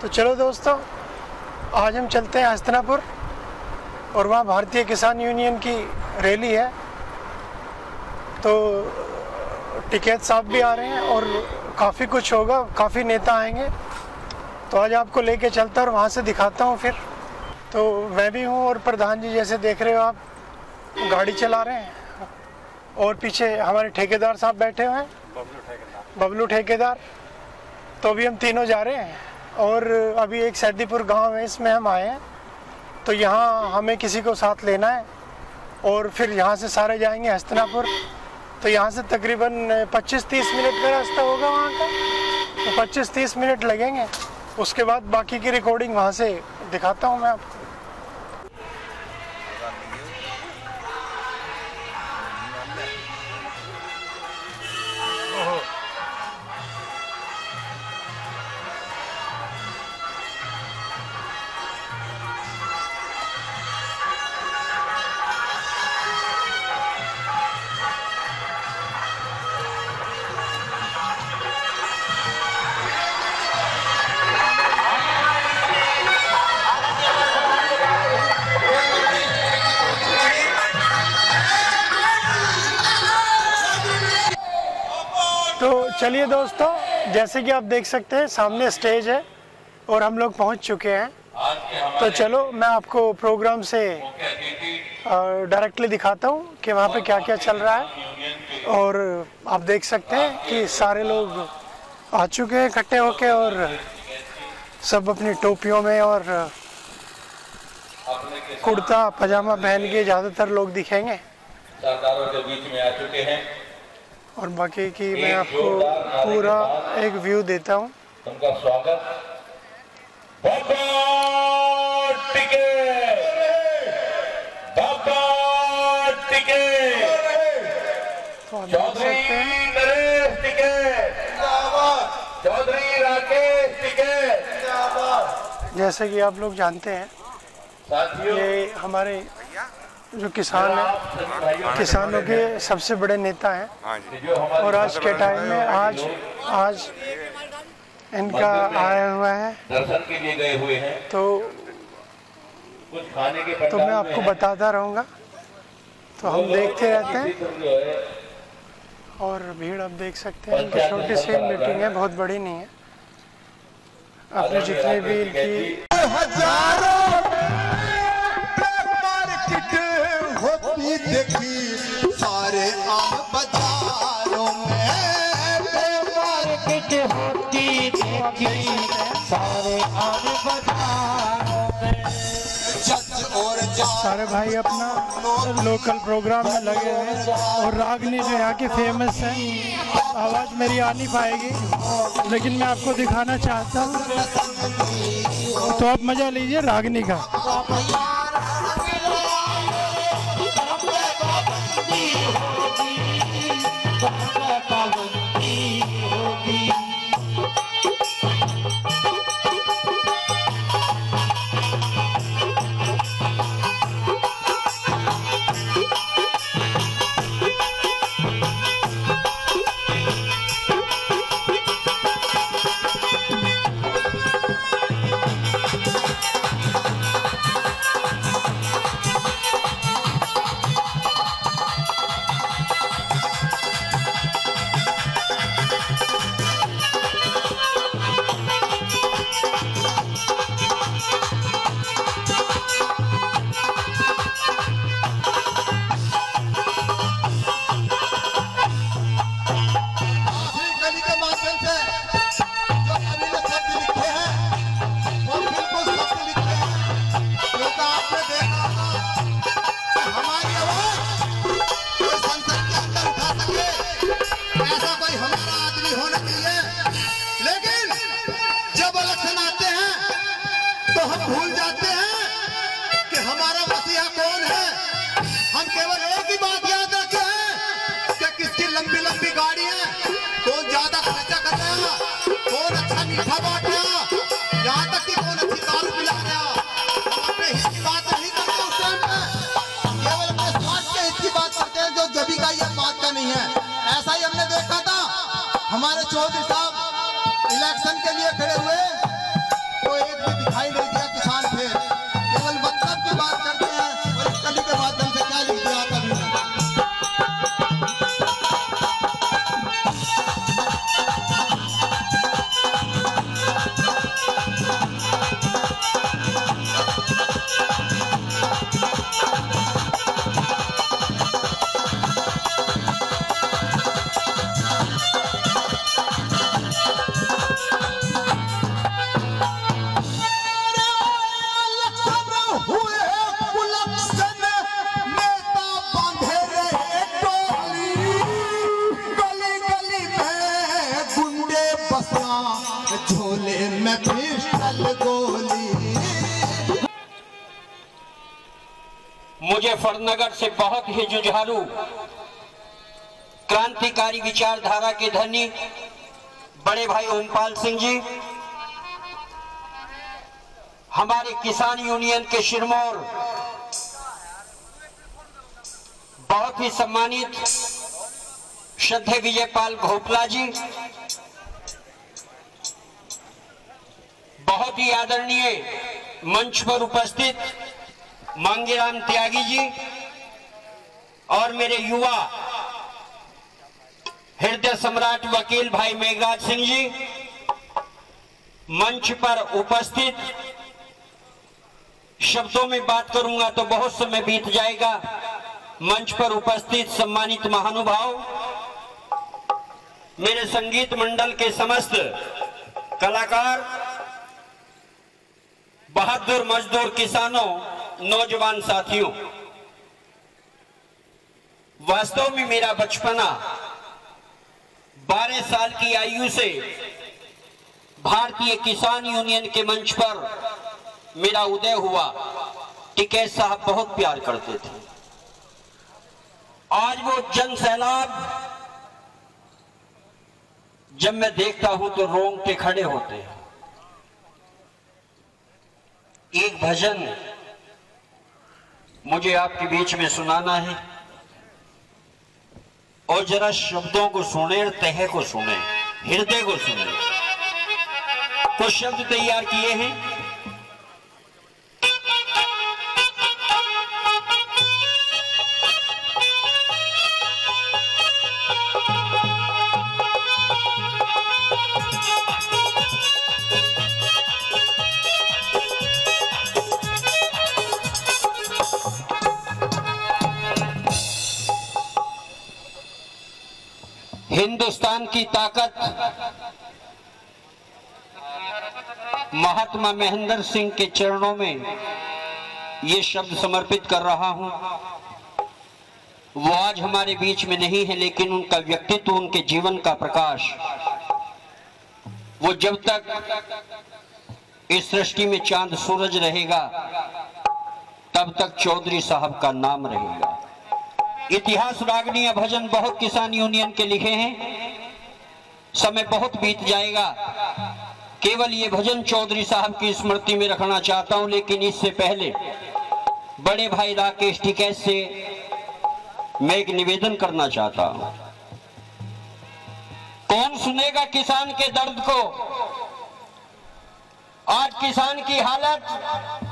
तो चलो दोस्तों आज हम चलते हैं हस्तनापुर और वहाँ भारतीय किसान यूनियन की रैली है। तो टिकैत साहब भी आ रहे हैं और काफ़ी कुछ होगा काफ़ी नेता आएँगे। तो आज आपको लेके चलता और वहाँ से दिखाता हूँ फिर। तो मैं भी हूँ और प्रधान जी जैसे देख रहे हो आप गाड़ी चला रहे हैं और पीछे हमारे ठेकेदार साहब बैठे हुए हैं। बबलू ठेकेदार। तो अभी हम तीनों जा रहे हैं। और अभी एक सैदीपुर गाँव है, इसमें हम आए हैं। तो यहाँ हमें किसी को साथ लेना है और फिर यहाँ से सारे जाएँगे हस्तनापुर। तो यहाँ से तकरीबन 25-30 मिनट का रास्ता होगा वहाँ का। तो 25-30 मिनट लगेंगे। उसके बाद बाकी की रिकॉर्डिंग वहाँ से दिखाता हूँ मैं आपको। चलिए दोस्तों, जैसे कि आप देख सकते हैं, सामने स्टेज है और हम लोग पहुँच चुके हैं। तो चलो, मैं आपको प्रोग्राम से डायरेक्टली दिखाता हूँ कि वहाँ पे क्या क्या चल रहा है। और आप देख सकते हैं कि सारे लोग आ चुके हैं इकट्ठे होके और सब अपनी टोपियों में और कुर्ता, पजामा पहन के ज़्यादातर लोग दिखेंगे। सरकारों के बीच में आ चुके हैं। और बाकी की मैं आपको पूरा एक व्यू देता हूँ। उनका स्वागत। बाबा टिके। बाबा टिके। तो आप देख सकते हैं? चौधरी राकेश टिके। जैसे कि आप लोग जानते हैं ये हमारे जो किसान हैं किसानों के सबसे बड़े नेता हैं। और आज के टाइम में आज आज इनका आया हुआ है। दर्शन के लिए गए हुए हैं। तो कुछ खाने के तो मैं आपको बताता रहूँगा। तो हम देखते रहते हैं। और भीड़ आप देख सकते हैं। इनकी छोटी सी मीटिंग है बहुत बड़ी नहीं है। आपने जितने भी इनकी हज़ारों आम बाजारों में मार्केट होती देखी सारे आम बाजारों में। जज और सारे भाई अपना लोकल प्रोग्राम में लगे हुए हैं और रागनी जो यहाँ की फ़ेमस है आवाज़ मेरी आ नहीं पाएगी लेकिन मैं आपको दिखाना चाहता हूँ। तो आप मज़ा लीजिए रागनी का। हैं क्योंकि चौधरी साहब इलेक्शन के लिए खड़े हुए तो एक भी दिखाई नहीं दिया। झोले में पिस्टल गोली। मुजफ्फरनगर से बहुत ही जुझारू क्रांतिकारी विचारधारा के धनी बड़े भाई ओमपाल सिंह जी, हमारे किसान यूनियन के शिरमौर, बहुत ही सम्मानित श्रद्धे विजयपाल घोपला जी बहुत ही आदरणीय मंच पर उपस्थित मांगेराम त्यागी जी और मेरे युवा हृदय सम्राट वकील भाई मेघराज सिंह जी, मंच पर उपस्थित शब्दों में बात करूँगा तो बहुत समय बीत जाएगा। मंच पर उपस्थित सम्मानित महानुभाव, मेरे संगीत मंडल के समस्त कलाकार बहादुर मजदूर किसानों, नौजवान साथियों, वास्तव में मेरा बचपना 12 साल की आयु से भारतीय किसान यूनियन के मंच पर मेरा उदय हुआ टिकैत साहब बहुत प्यार करते थे। आज वो जन सैलाब, जब मैं देखता हूँ तो रोंगटे खड़े होते हैं। एक भजन मुझे आपके बीच में सुनाना है और जरा शब्दों को सुने, तह को सुने, हृदय को सुने। कुछ शब्द तैयार किए हैं? हिंदुस्तान की ताकत। महात्मा महेंद्र सिंह के चरणों में ये शब्द समर्पित कर रहा हूँ। वो आज हमारे बीच में नहीं है, लेकिन उनका व्यक्तित्व, उनके जीवन का प्रकाश। वो जब तक इस सृष्टि में चाँद सूरज रहेगा, तब तक चौधरी साहब का नाम रहेगा। इतिहास रागनीय भजन बहुत किसान यूनियन के लिखे हैं। समय बहुत बीत जाएगा। केवल ये भजन चौधरी साहब की स्मृति में रखना चाहता हूँ, लेकिन इससे पहले बड़े भाई राकेश टिकैत से मैं एक निवेदन करना चाहता हूँ। कौन सुनेगा किसान के दर्द को? आज किसान की हालत